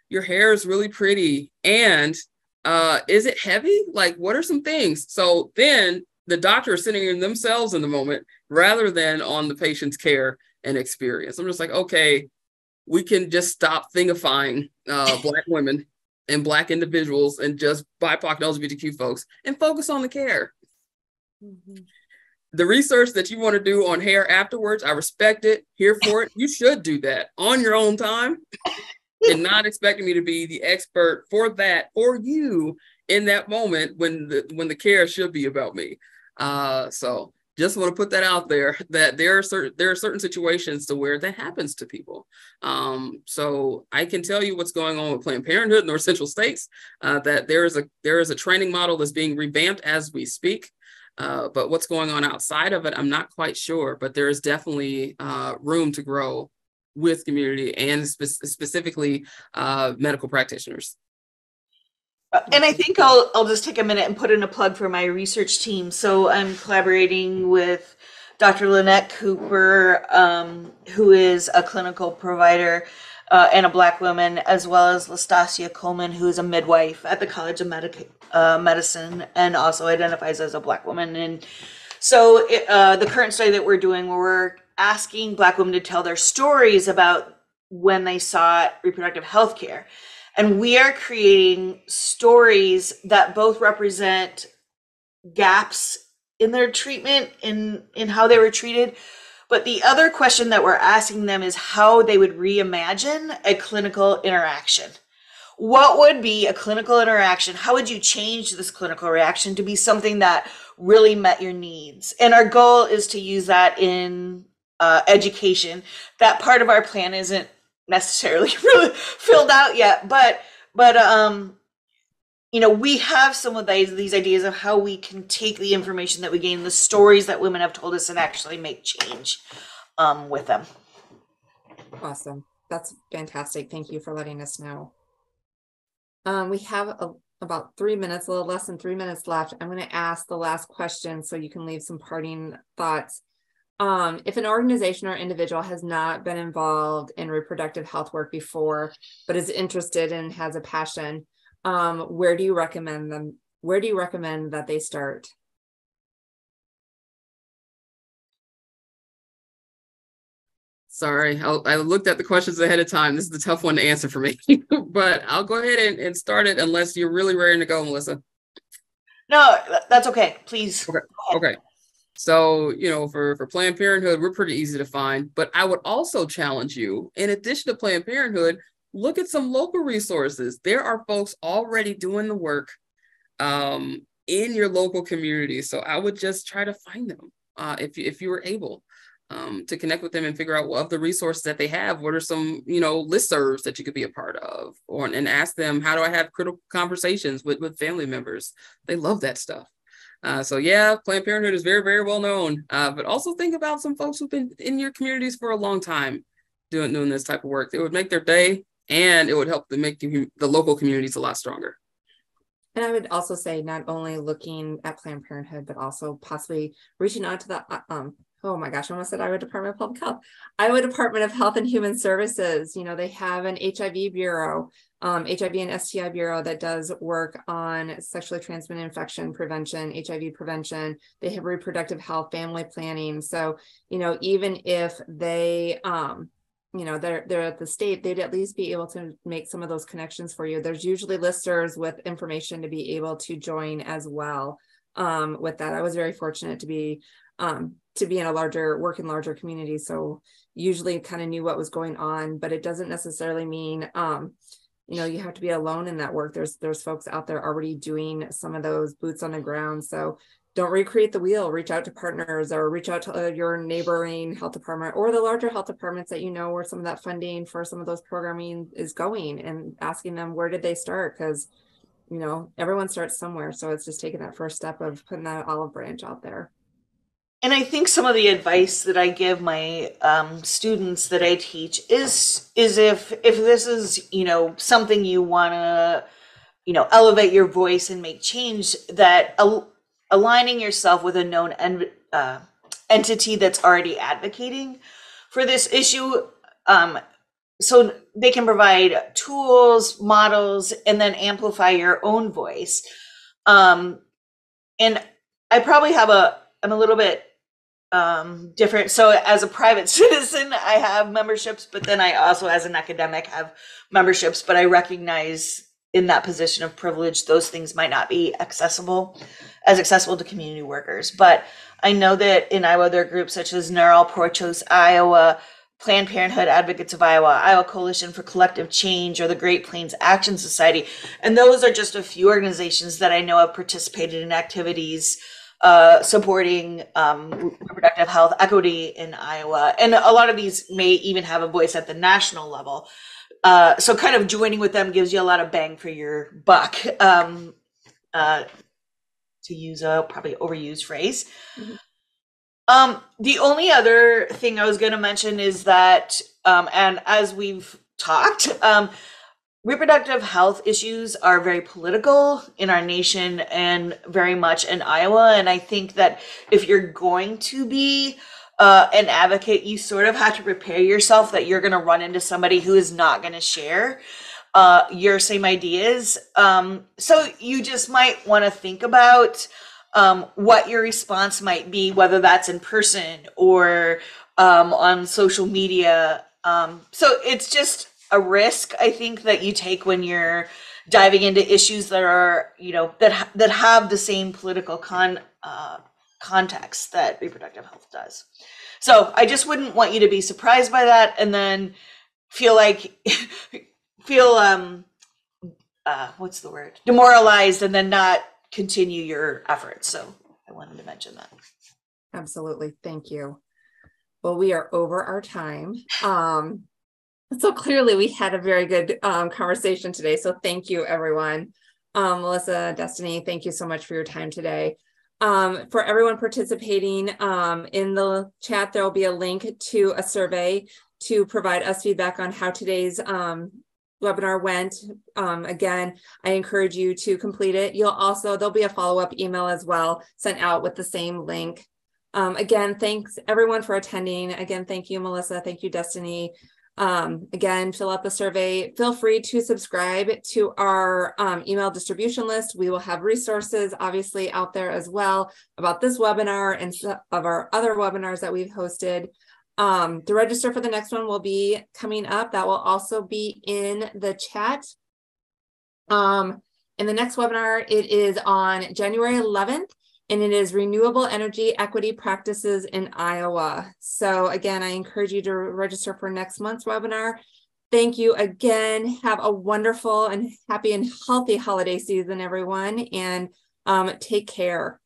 your hair is really pretty. And uh, is it heavy? Like, what are some things? So then the doctor is sitting in themselves in the moment rather than on the patient's care and experience. I'm just like, okay, we can just stop thingifying uh, (laughs) Black women and Black individuals and just BIPOC and LGBTQ folks and focus on the care. Mm-hmm. The research that you want to do on hair afterwards, I respect it, here for it. You should do that on your own time. And not expecting me to be the expert for that for you in that moment when the when the care should be about me. Uh, so just want to put that out there that there are certain there are certain situations to where that happens to people. Um, so I can tell you what's going on with Planned Parenthood, in North Central States. Uh, that there is a there is a training model that's being revamped as we speak. Uh, but what's going on outside of it, I'm not quite sure. But there is definitely uh, room to grow with community and spe- specifically uh, medical practitioners. Uh, and I think I'll I'll just take a minute and put in a plug for my research team. So I'm collaborating with Dr. Lynette Cooper, um, who is a clinical provider uh, and a Black woman, as well as Lastasia Coleman, who is a midwife at the College of uh, Medicine and also identifies as a Black woman. And so it, uh, the current study that we're doing, where we're asking Black women to tell their stories about when they sought reproductive health care. And we are creating stories that both represent gaps in their treatment, in, in how they were treated. But the other question that we're asking them is how they would reimagine a clinical interaction. What would be a clinical interaction? How would you change this clinical reaction to be something that really met your needs? And our goal is to use that in uh, education. That part of our plan isn't necessarily (laughs) really filled out yet, but but um, you know, we have some of these these ideas of how we can take the information that we gain, the stories that women have told us, and actually make change um, with them. Awesome. That's fantastic. Thank you for letting us know. Um, we have a, about three minutes, a little less than three minutes left. I'm going to ask the last question so you can leave some parting thoughts. Um, if an organization or individual has not been involved in reproductive health work before, but is interested and has a passion, um, where do you recommend them? Where do you recommend that they start? Sorry, I, I looked at the questions ahead of time. This is the tough one to answer for me, (laughs) but I'll go ahead and, and start it unless you're really ready to go, Melissa. No, that's okay. Please. Okay. Okay. So, you know, for, for Planned Parenthood, we're pretty easy to find. But I would also challenge you, in addition to Planned Parenthood, look at some local resources. There are folks already doing the work um, in your local community. So I would just try to find them uh, if, you, if you were able. Um, to connect with them and figure out what of the resources that they have, what are some, you know, listservs that you could be a part of, or and ask them, how do I have critical conversations with with family members? They love that stuff. Uh, so yeah, Planned Parenthood is very, very well known. Uh, but also think about some folks who've been in your communities for a long time doing doing this type of work. It would make their day, and it would help to make the, the local communities a lot stronger. And I would also say not only looking at Planned Parenthood, but also possibly reaching out to the uh, um, oh my gosh, I almost said Iowa Department of Public Health, Iowa Department of Health and Human Services. You know, they have an HIV bureau um, HIV and STI Bureau that does work on sexually transmitted infection prevention, HIV prevention. They have reproductive health, family planning. So, you know, even if they, um, you know, they're they're at the state, they'd at least be able to make some of those connections for you. There's usually listservs with information to be able to join as well. Um, with that, I was very fortunate to be um, to be in a larger work in larger communities. So usually kind of knew what was going on, but it doesn't necessarily mean um, you know you have to be alone in that work. There's there's folks out there already doing some of those boots on the ground. So don't recreate the wheel. Reach out to partners or reach out to uh, your neighboring health department or the larger health departments that you know where some of that funding for some of those programming is going and asking them where did they start? Because you know everyone starts somewhere. So it's just taking that first step of putting that olive branch out there and I think some of the advice that I give my um, students that I teach is is if if this is you know something you want to you know elevate your voice and make change that al- aligning yourself with a known en- uh, entity that's already advocating for this issue um, so they can provide tools models and then amplify your own voice. Um, and i probably have a i'm a little bit um, different. So as a private (laughs) citizen, I have memberships, but then I also, as an academic, have memberships. But I recognize in that position of privilege, those things might not be accessible as accessible to community workers. But I know that in Iowa, there are groups such as NARAL Pro-Choice Iowa, Planned Parenthood Advocates of Iowa, Iowa Coalition for Collective Change, or the Great Plains Action Society. And those are just a few organizations that I know have participated in activities uh, supporting um, reproductive health equity in Iowa. And a lot of these may even have a voice at the national level. Uh, so, kind of joining with them gives you a lot of bang for your buck, um, uh, to use a probably overused phrase. Mm-hmm. Um, the only other thing I was going to mention is that, um, and as we've talked, um, reproductive health issues are very political in our nation and very much in Iowa. And I think that if you're going to be uh, an advocate, you sort of have to prepare yourself that you're going to run into somebody who is not going to share uh, your same ideas. Um, so you just might want to think about um, what your response might be, whether that's in person or um, on social media. Um, so it's just a risk, I think, that you take when you're diving into issues that are, you know, that ha- that have the same political con uh, context that reproductive health does. So I just wouldn't want you to be surprised by that, and then feel like (laughs) feel um uh what's the word demoralized and then not continue your efforts. So I wanted to mention that. Absolutely. Thank you. Well, we are over our time. Um, so clearly we had a very good um, conversation today. So thank you, everyone. Um, Melissa, Destinee, thank you so much for your time today. Um, for everyone participating um, in the chat, there will be a link to a survey to provide us feedback on how today's um, webinar went. Um, again, I encourage you to complete it. You'll also, there'll be a follow-up email as well sent out with the same link. Again, thanks everyone for attending. Again, thank you, Melissa. Thank you, Destinee. Um, again, fill out the survey. Feel free to subscribe to our um, email distribution list. We will have resources obviously out there as well about this webinar and of our other webinars that we've hosted. Um, the register for the next one will be coming up. That will also be in the chat. Um, in the next webinar, it is on January 11th, and it is Renewable Energy Equity Practices in Iowa. So again, I encourage you to register for next month's webinar. Thank you again. Have a wonderful and happy and healthy holiday season, everyone, and um, take care.